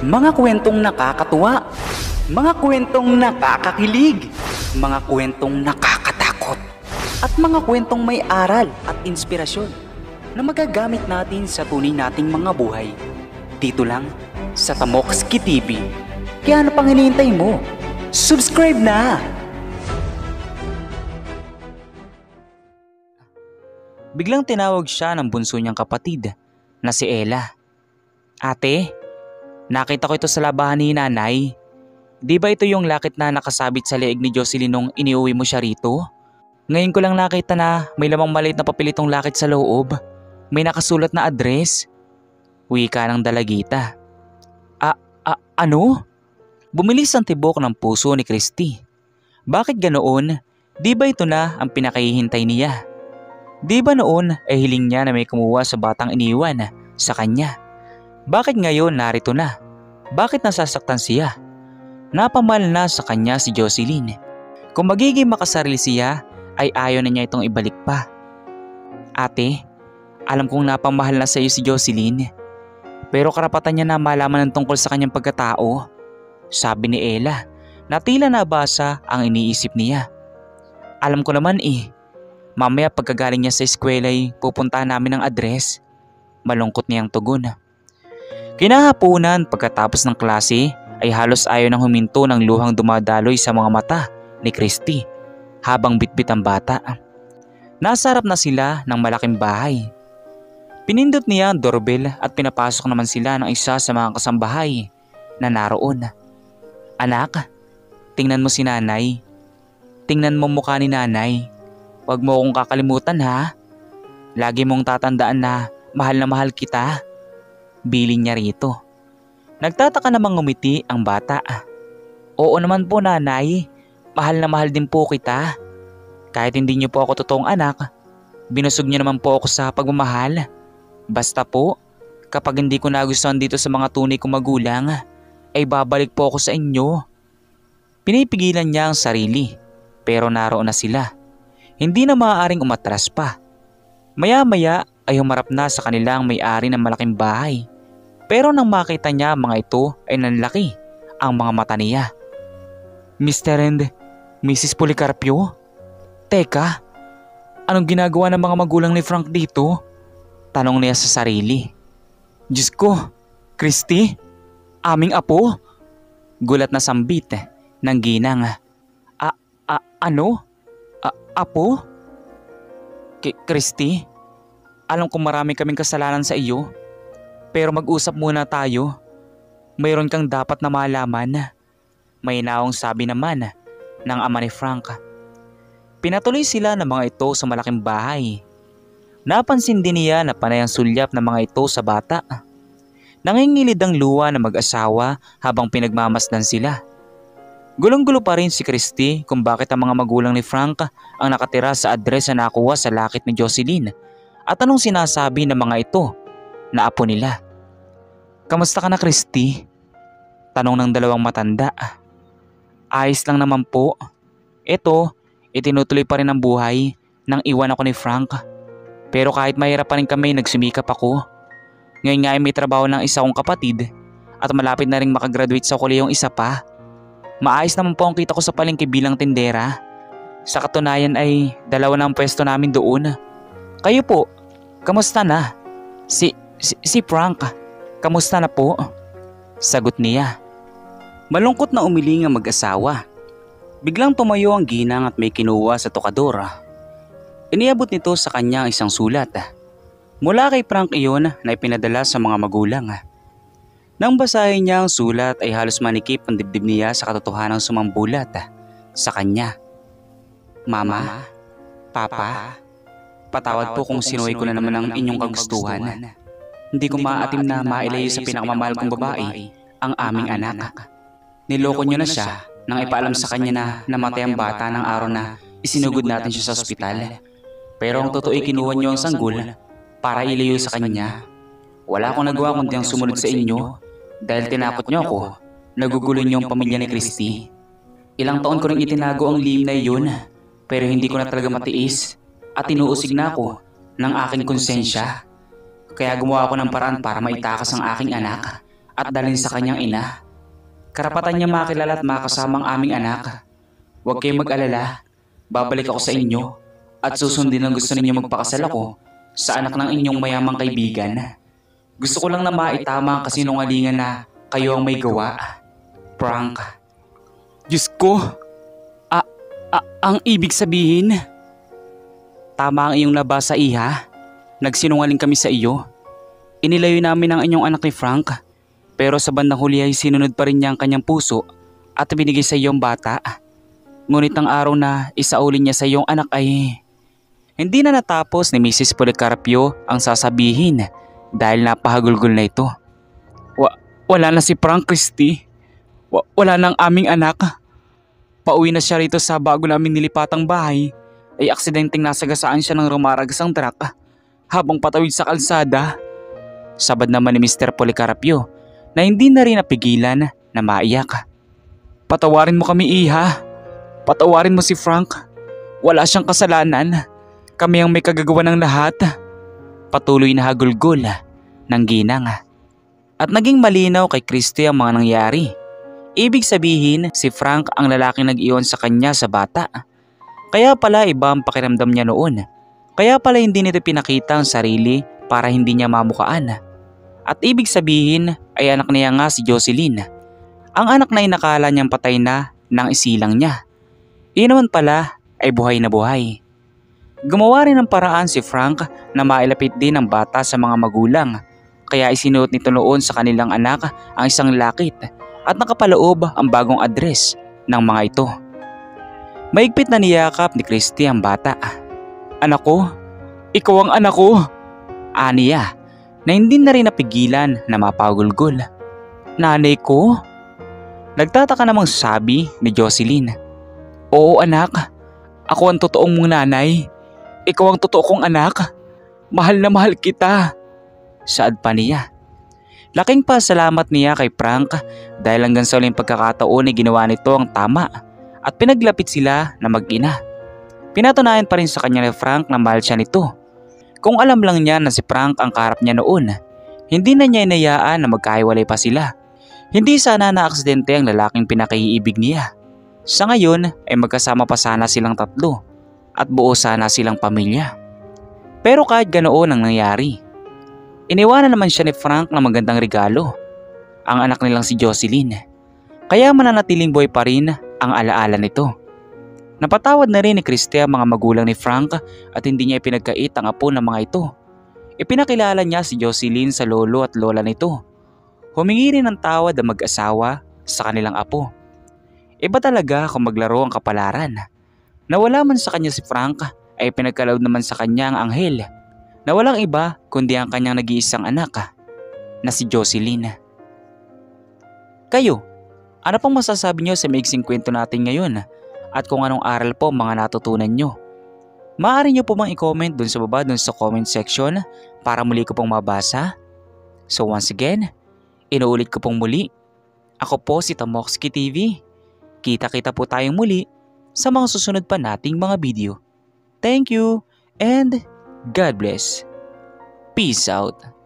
Mga kwentong nakakatuwa, mga kwentong nakakakilig, mga kwentong nakakatakot, at mga kwentong may aral at inspirasyon na magagamit natin sa tunay nating mga buhay. Dito lang sa Tamokski TV. Kaya ano pang hinihintay mo? Subscribe na! Biglang tinawag siya ng bunso niyang kapatid na si Ella. Ate, nakita ko ito sa labahan ni nanay. Di ba ito yung lakit na nakasabit sa leeg ni Jocelyn nung iniuwi mo siya rito? Ngayon ko lang nakita na may lamang maliit na papelitong lakit sa loob. May nakasulat na address. Wika ng dalagita. A, a ano? Bumilis ang tibok ng puso ni Christy. Bakit ganoon? Di ba ito na ang pinakahihintay niya? Di ba noon ay hiling niya na may kumuha sa batang iniwan sa kanya? Bakit ngayon narito na? Bakit nasasaktan siya? Napamahal na sa kanya si Jocelyn. Kung magiging makasarili siya, ay ayaw na niya itong ibalik pa. Ate, alam kong napamahal na sa iyo si Jocelyn. Pero karapatan niya na malaman ng tungkol sa kanyang pagkatao. Sabi ni Ella na tila nabasa ang iniisip niya. Alam ko naman eh, Mamaya pagkagaling niya sa eskwela ay pupuntahan namin ng address. Malungkot niyang tugon. Kinahaponan pagkatapos ng klase ay halos ayaw nang huminto ng luhang dumadaloy sa mga mata ni Christy habang bitbit ang bata. Nasa harap na sila ng malaking bahay. Pinindot niya ang doorbell at pinapasok naman sila ng isa sa mga kasambahay na naroon. Anak, tingnan mo si nanay. Tingnan mo mukha ni nanay. Huwag mo akong kakalimutan ha. Lagi mong tatandaan na mahal na mahal kita. Biling niya rito. Nagtataka namang ngumiti ang bata. Oo naman po nanay, mahal na mahal din po kita. Kahit hindi niyo po ako totoong anak, binusog niyo naman po ako sa pagmamahal. Basta po, kapag hindi ko nagustuhan dito sa mga tunay kong magulang, ay babalik po ako sa inyo. Pinipigilan niya ang sarili, pero naroon na sila. Hindi na maaaring umatras pa. Maya-maya ay humarap na sa kanilang may-ari ng malaking bahay. Pero nang makita niya mga ito ay nanlaki ang mga mata niya. Mr. and Mrs. Policarpio? Teka, anong ginagawa ng mga magulang ni Frank dito? Tanong niya sa sarili. Diyos ko, Christy? Aming apo? Gulat na sambit ng ginang. A, a ano? Apo? K- Christy, alam kong marami kaming kasalanan sa iyo. Pero mag-usap muna tayo. Mayroon kang dapat na malaman. May naong sabi naman ng ama ni Frank. Pinatuloy sila ng mga ito sa malaking bahay. Napansin din niya na panay ang sulyap ng mga ito sa bata. Nangingilid ang luwa ng mag-asawa habang pinagmamasdan sila. Gulong-gulo pa rin si Christy kung bakit ang mga magulang ni Frank ang nakatira sa address na nakuha sa lakit ni Jocelyn at anong sinasabi ng mga ito na apo nila. Kamusta ka na Christy? Tanong ng dalawang matanda. Ayos lang naman po. Ito, itinutuloy pa rin ang buhay nang iwan ako ni Frank. Pero kahit mahirap pa rin kami, nagsumikap ako. Ngayon nga ay may trabaho ng isa kong kapatid at malapit na rin makagraduate sa kuliyong isa pa. Maayos naman po ang kita ko sa palengke bilang tindera. Sa katunayan ay dalawa na ang pwesto namin doon. Kayo po, kamusta na? Si, si, si Frank, kamusta na po? Sagot niya. Malungkot na umiling ang mag-asawa. Biglang tumayo ang ginang at may kinuha sa tokador. Iniabot nito sa kanya isang sulat. Mula kay Frank iyon na ipinadala sa mga magulang. Nang basahin niya ang sulat ay halos manikip ang dibdib niya sa katotohanan ng sumambulat sa kanya. Mama, Papa, patawad po kung sinuwi ko na naman ang inyong kagustuhan. Hindi ko maatim na mailayo sa pinakamamahal kong babae, ang aming anak. Niloko niyo na siya nang ipaalam sa kanya na namatay ang bata ng araw na isinugod natin siya sa ospital. Pero ang totoo ay kinuha niyo ang sanggol para ilayo sa kanya. Wala akong nagawa kundi ang sumunod sa inyo dahil tinapot niyo ako, nagugulo niyo ang pamilya ni Christy. Ilang taon ko rin itinago ang lihim na iyon, pero hindi ko na talaga matiis at tinuusig na ako ng aking konsensya. Kaya gumawa ako ng paraan para maitakas ang aking anak at dalhin sa kanyang ina. Karapatan niya makilala at makasama ang aming anak. Huwag kayong mag-alala. Babalik ako sa inyo at susundin ang gusto ninyo magpakasal ako sa anak ng inyong mayamang kaibigan. Gusto ko lang na maitama ang kasinungalingan na kayo ang may gawa. Prank. Diyos ko! A, a, ang ibig sabihin? Tama ang iyong nabasa iha. Nagsinungaling kami sa iyo. Inilayo namin ang inyong anak ni Frank. Pero sa bandang huli ay sinunod pa rin niya ang kanyang puso at binigay sa iyong bata. Ngunit ang araw na isaulin niya sa iyong anak ay... Hindi na natapos ni Mrs. Policarpio ang sasabihin dahil napahagulgol na ito. Wa wala na si Frank Christie. Wa wala na ang aming anak. Pauwi na siya rito sa bago namin nilipatang bahay ay aksidenteng nasagasaan siya ng rumaragasang truck habang patawid sa kalsada. Sabad naman ni Mr. Policarpio na hindi na rin napigilan na maiyak. Patawarin mo kami iha. Patawarin mo si Frank. Wala siyang kasalanan. Kami ang may kagagawa ng lahat. Patuloy na hagulgol ng ginang. At naging malinaw kay Christy ang mga nangyari. Ibig sabihin, si Frank ang lalaking nag-iwan sa kanya sa bata. Kaya pala iba ang pakiramdam niya noon. Kaya pala hindi nito pinakita ang sarili para hindi niya mamukaan. At ibig sabihin ay anak niya nga si Jocelyn. Ang anak na inakala niyang patay na nang isilang niya. Iyon naman pala ay buhay na buhay. Gumawa rin ng paraan si Frank na mailapit din ang bata sa mga magulang kaya isinuot nito noon sa kanilang anak ang isang lakit at nakapaloob ang bagong address ng mga ito. Maigpit na niyakap ni Christy ang bata. Anak ko, ikaw ang anak ko. Aniya na hindi na rin napigilan na mapagulgol. Nanay ko? Nagtataka namang sabi ni Jocelyn. Oo anak, ako ang totoong mong nanay. Ikaw ang totoo kong anak. Mahal na mahal kita. Saad pa niya. Laking pasalamat niya kay Frank dahil hanggang sa uling pagkakataon ay ginawa nito ang tama at pinaglapit sila na mag-ina. Pinatunayan pa rin sa kanya ni Frank na mahal siya nito. Kung alam lang niya na si Frank ang karap niya noon, hindi na niya inayaan na magkahiwalay pa sila. Hindi sana na-aksidente ang lalaking pinakaiibig niya. Sa ngayon ay magkasama pa sana silang tatlo at buo sana silang pamilya. Pero kahit ganoon ang nangyari, iniwanan naman siya ni Frank ng magandang regalo, ang anak nilang si Jocelyn. Kaya mananatiling boy pa rin ang alaala nito. Napatawad na rin ni Christy ang mga magulang ni Frank at hindi niya ipinagkait ang apo ng mga ito. Ipinakilala niya si Jocelyn sa lolo at lola nito. Humingi rin ng tawad ang mag-asawa sa kanilang apo. Iba talaga kung maglaro ang kapalaran. Nawala man sa kanya si Frank ay pinagkalawd naman sa kanya ang anghel na walang iba kundi ang kanyang nag-iisang anak na si Jocelyn. Kayo, ano pang masasabi niyo sa maiksing kwento natin ngayon at kung anong aral po mga natutunan nyo? Maaari nyo po bang i-comment dun sa baba dun sa comment section para muli ko pong mabasa? So once again, inuulit ko pong muli. Ako po si Tamoxki TV. Kita-kita po tayong muli sa mga susunod pa nating mga video. Thank you and God bless. Peace out.